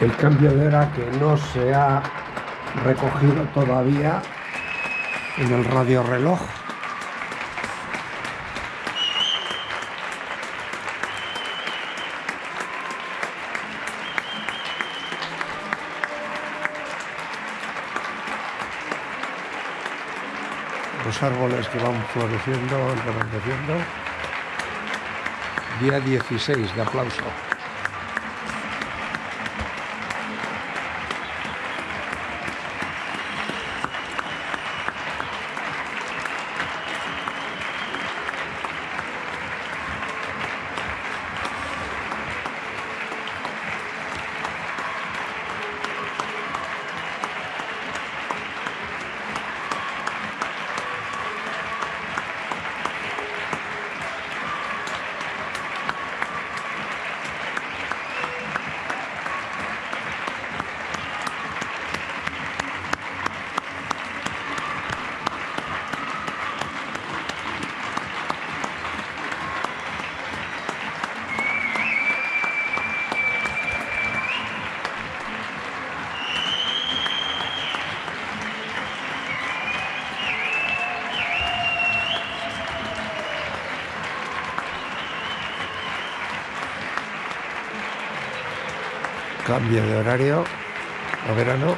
el cambio de hora que no se ha recogido todavía en el radio reloj. Los árboles que van floreciendo, enverdeciendo. Día 16 de aplauso. Cambio de horario a verano